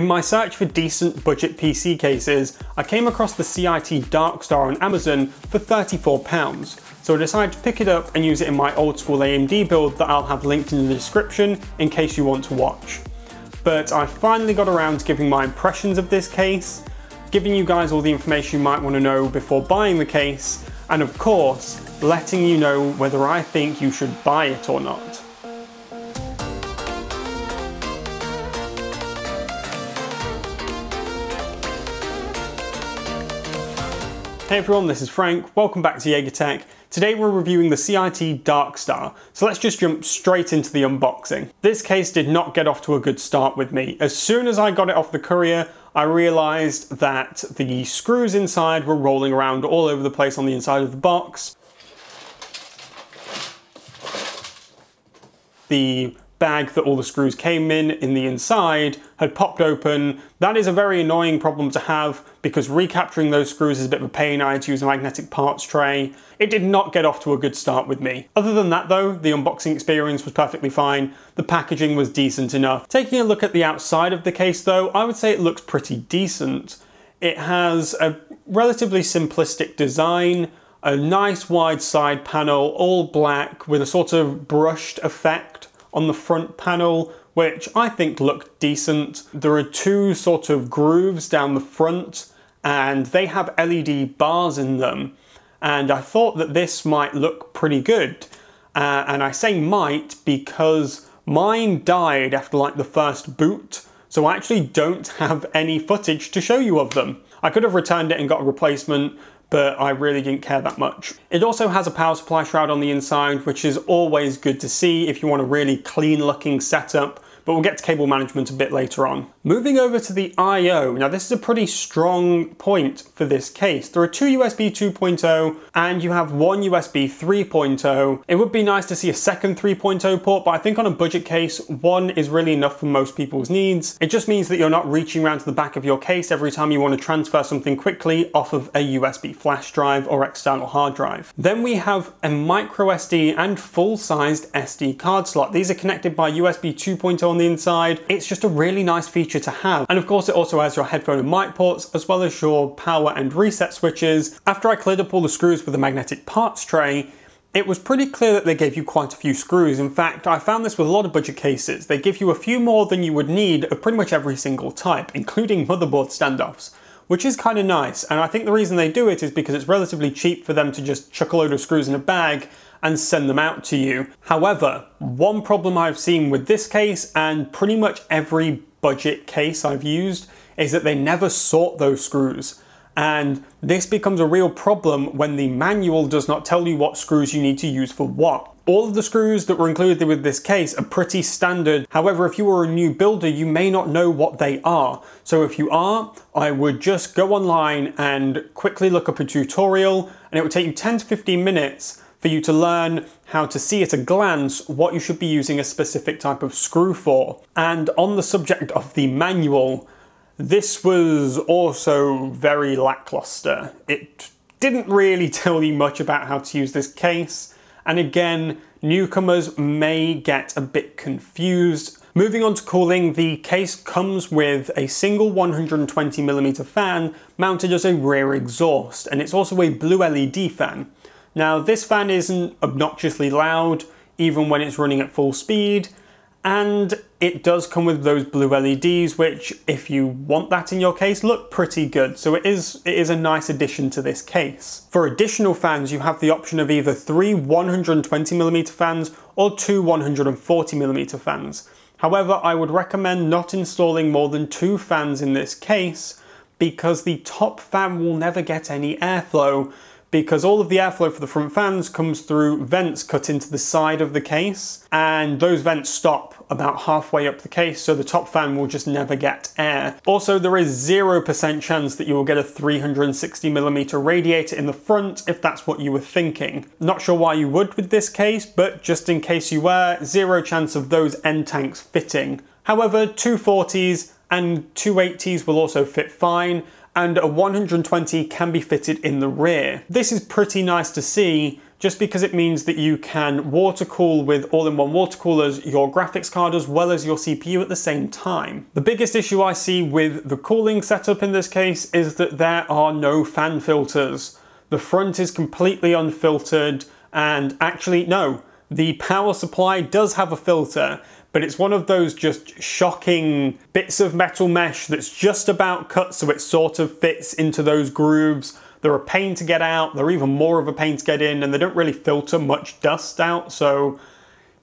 In my search for decent budget PC cases, I came across the CIT Dark Star on Amazon for £34, so I decided to pick it up and use it in my old school AMD build that I'll have linked in the description in case you want to watch. But I finally got around to giving my impressions of this case, giving you guys all the information you might want to know before buying the case, and of course, letting you know whether I think you should buy it or not. Hey everyone, this is Frank. Welcome back to Jeagar Tech. Today we're reviewing the CIT Dark Star, so let's just jump straight into the unboxing. This case did not get off to a good start with me. As soon as I got it off the courier, I realised that the screws inside were rolling around all over the place on the inside of the box. The bag that all the screws came in in the inside had popped open. That is a very annoying problem to have because recapturing those screws is a bit of a pain. I had to use a magnetic parts tray. It did not get off to a good start with me. Other than that though, the unboxing experience was perfectly fine. The packaging was decent enough. Taking a look at the outside of the case though, I would say it looks pretty decent. It has a relatively simplistic design, a nice wide side panel, all black with a sort of brushed effect on the front panel, which I think look decent. There are two sort of grooves down the front and they have LED bars in them. And I thought that this might look pretty good. Uh, and I say might because mine died after like the first boot. So I actually don't have any footage to show you of them. I could have returned it and got a replacement, but I really didn't care that much. It also has a power supply shroud on the inside, which is always good to see if you want a really clean looking setup but we'll get to cable management a bit later on. Moving over to the I.O. Now this is a pretty strong point for this case. There are two USB 2.0 and you have one USB 3.0. It would be nice to see a second 3.0 port, but I think on a budget case, one is really enough for most people's needs. It just means that you're not reaching around to the back of your case every time you want to transfer something quickly off of a USB flash drive or external hard drive. Then we have a micro SD and full-sized SD card slot. These are connected by USB 2.0 on the inside. It's just a really nice feature to have. And of course it also has your headphone and mic ports as well as your power and reset switches. After I cleared up all the screws with the magnetic parts tray, it was pretty clear that they gave you quite a few screws. In fact, I found this with a lot of budget cases. They give you a few more than you would need of pretty much every single type, including motherboard standoffs which is kind of nice. And I think the reason they do it is because it's relatively cheap for them to just chuck a load of screws in a bag and send them out to you. However, one problem I've seen with this case and pretty much every budget case I've used is that they never sort those screws. And this becomes a real problem when the manual does not tell you what screws you need to use for what. All of the screws that were included with this case are pretty standard. However, if you are a new builder, you may not know what they are. So if you are, I would just go online and quickly look up a tutorial and it would take you 10 to 15 minutes for you to learn how to see at a glance what you should be using a specific type of screw for. And on the subject of the manual, this was also very lackluster. It didn't really tell you much about how to use this case, and again, newcomers may get a bit confused. Moving on to cooling, the case comes with a single 120mm fan mounted as a rear exhaust, and it's also a blue LED fan. Now this fan isn't obnoxiously loud even when it's running at full speed and it does come with those blue LEDs which if you want that in your case look pretty good so it is it is a nice addition to this case. For additional fans you have the option of either three 120mm fans or two 140mm fans. However I would recommend not installing more than two fans in this case because the top fan will never get any airflow because all of the airflow for the front fans comes through vents cut into the side of the case and those vents stop about halfway up the case so the top fan will just never get air. Also there is 0% chance that you will get a 360mm radiator in the front if that's what you were thinking. Not sure why you would with this case but just in case you were, zero chance of those end tanks fitting. However 240s and 280s will also fit fine and a 120 can be fitted in the rear. This is pretty nice to see just because it means that you can water cool with all-in-one water coolers your graphics card as well as your CPU at the same time. The biggest issue I see with the cooling setup in this case is that there are no fan filters. The front is completely unfiltered and actually no, the power supply does have a filter, but it's one of those just shocking bits of metal mesh that's just about cut so it sort of fits into those grooves they're a pain to get out, they're even more of a pain to get in, and they don't really filter much dust out, so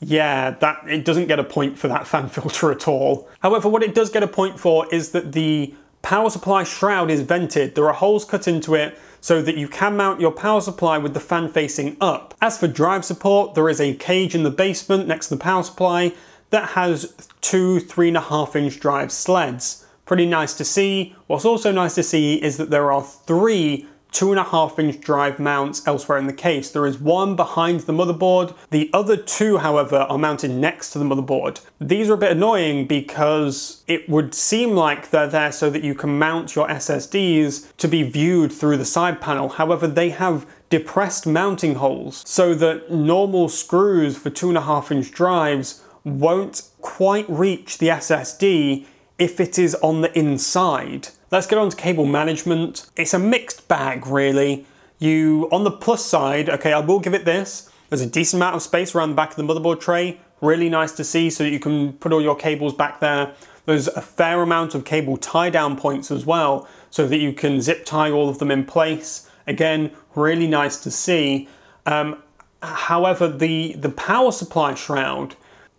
yeah, that it doesn't get a point for that fan filter at all. However, what it does get a point for is that the power supply shroud is vented. There are holes cut into it so that you can mount your power supply with the fan facing up. As for drive support, there is a cage in the basement next to the power supply that has two three and a half inch drive sleds. Pretty nice to see. What's also nice to see is that there are three two and a half inch drive mounts elsewhere in the case. There is one behind the motherboard. The other two, however, are mounted next to the motherboard. These are a bit annoying because it would seem like they're there so that you can mount your SSDs to be viewed through the side panel. However, they have depressed mounting holes so that normal screws for two and a half inch drives won't quite reach the SSD if it is on the inside. Let's get on to cable management. It's a mixed bag, really. You, on the plus side, okay, I will give it this. There's a decent amount of space around the back of the motherboard tray. Really nice to see so that you can put all your cables back there. There's a fair amount of cable tie down points as well so that you can zip tie all of them in place. Again, really nice to see. Um, however, the, the power supply shroud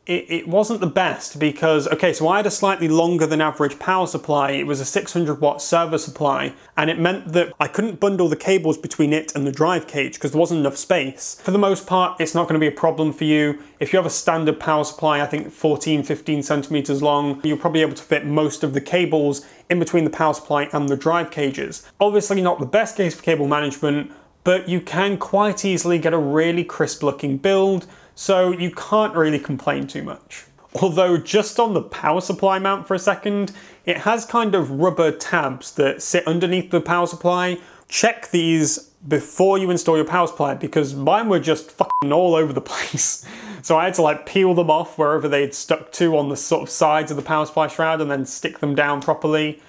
it, it, wasn't the best because, okay, so I had a slightly longer than average power supply. It was a 600 watt server supply, and it meant that I couldn't bundle the cables between it and the drive cage because there wasn't enough space. For the most part, it's not going to be a problem for you. If you have a standard power supply, I think 14, 15 centimeters long, you'll probably be able to fit most of the cables in between the power supply and the drive cages. Obviously not the best case for cable management, but you can quite easily get a really crisp looking build so you can't really complain too much. Although just on the power supply mount for a second, it has kind of rubber tabs that sit underneath the power supply. Check these before you install your power supply because mine were just fucking all over the place. So I had to like peel them off wherever they'd stuck to on the sort of sides of the power supply shroud and then stick them down properly.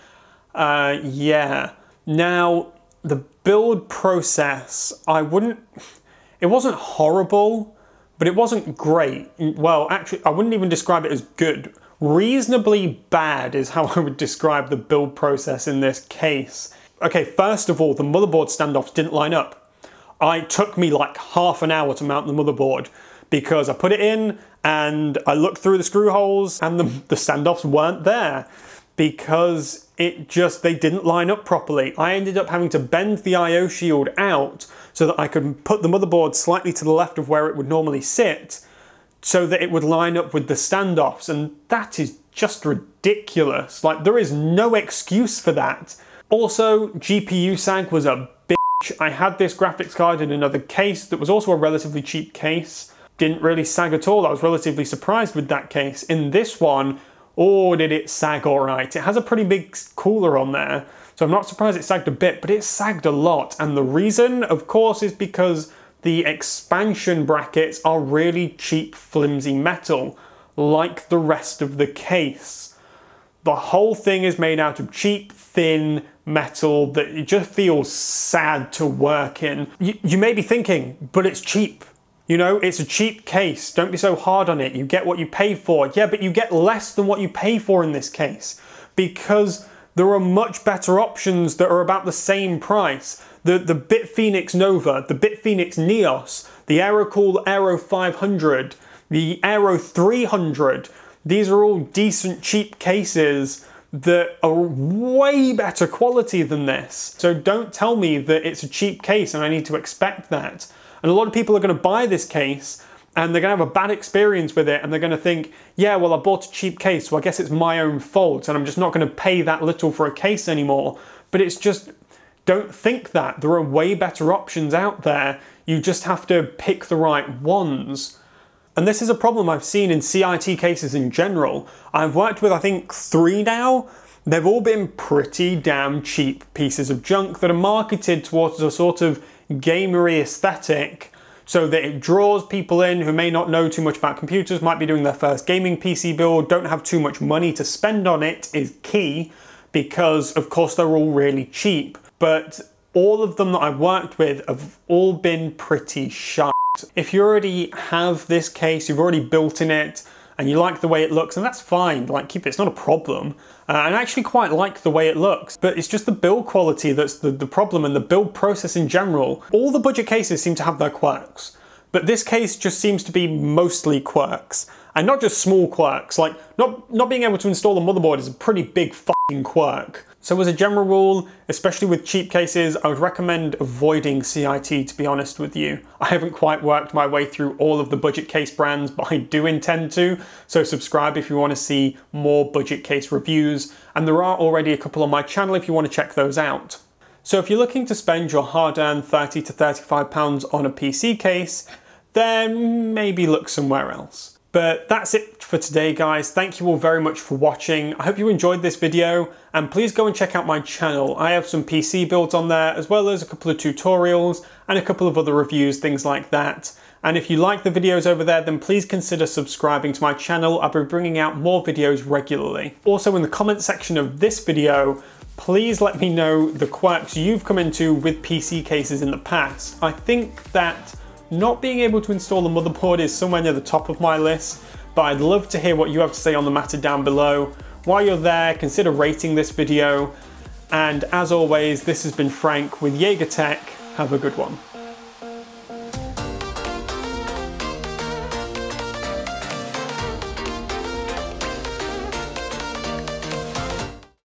Uh, yeah. Now, the build process, I wouldn't, it wasn't horrible, but it wasn't great. Well, actually, I wouldn't even describe it as good. Reasonably bad is how I would describe the build process in this case. Okay, first of all, the motherboard standoffs didn't line up. I took me like half an hour to mount the motherboard because I put it in and I looked through the screw holes and the, the standoffs weren't there because it just, they didn't line up properly. I ended up having to bend the IO shield out so that I could put the motherboard slightly to the left of where it would normally sit so that it would line up with the standoffs. And that is just ridiculous. Like, there is no excuse for that. Also, GPU sag was a bitch. I had this graphics card in another case that was also a relatively cheap case. Didn't really sag at all. I was relatively surprised with that case. In this one, or did it sag all right? It has a pretty big cooler on there, so I'm not surprised it sagged a bit, but it sagged a lot. And the reason, of course, is because the expansion brackets are really cheap, flimsy metal, like the rest of the case. The whole thing is made out of cheap, thin metal that it just feels sad to work in. You, you may be thinking, but it's cheap. You know, it's a cheap case. Don't be so hard on it. You get what you pay for. Yeah, but you get less than what you pay for in this case because there are much better options that are about the same price. The, the BitFenix Nova, the BitFenix Neos, the Aerocool Aero 500, the Aero 300, these are all decent cheap cases that are way better quality than this. So don't tell me that it's a cheap case and I need to expect that. And a lot of people are going to buy this case and they're going to have a bad experience with it and they're going to think, yeah, well, I bought a cheap case, so I guess it's my own fault and I'm just not going to pay that little for a case anymore. But it's just, don't think that. There are way better options out there. You just have to pick the right ones. And this is a problem I've seen in CIT cases in general. I've worked with, I think, three now. They've all been pretty damn cheap pieces of junk that are marketed towards a sort of gamery aesthetic so that it draws people in who may not know too much about computers, might be doing their first gaming PC build, don't have too much money to spend on it is key because of course they're all really cheap. But all of them that I've worked with have all been pretty shy. If you already have this case, you've already built in it, and you like the way it looks, and that's fine, like keep it, it's not a problem. Uh, and I actually quite like the way it looks, but it's just the build quality that's the, the problem and the build process in general. All the budget cases seem to have their quirks, but this case just seems to be mostly quirks. And not just small quirks, like not, not being able to install a motherboard is a pretty big fucking quirk. So as a general rule, especially with cheap cases, I would recommend avoiding CIT to be honest with you. I haven't quite worked my way through all of the budget case brands, but I do intend to, so subscribe if you want to see more budget case reviews, and there are already a couple on my channel if you want to check those out. So if you're looking to spend your hard-earned 30 to 35 pounds on a PC case, then maybe look somewhere else. But that's it for today guys. Thank you all very much for watching. I hope you enjoyed this video and please go and check out my channel. I have some PC builds on there as well as a couple of tutorials and a couple of other reviews, things like that. And if you like the videos over there, then please consider subscribing to my channel. I'll be bringing out more videos regularly. Also in the comment section of this video, please let me know the quirks you've come into with PC cases in the past. I think that not being able to install the motherboard is somewhere near the top of my list, but I'd love to hear what you have to say on the matter down below. While you're there, consider rating this video. And as always, this has been Frank with Jeagar Tech. Have a good one.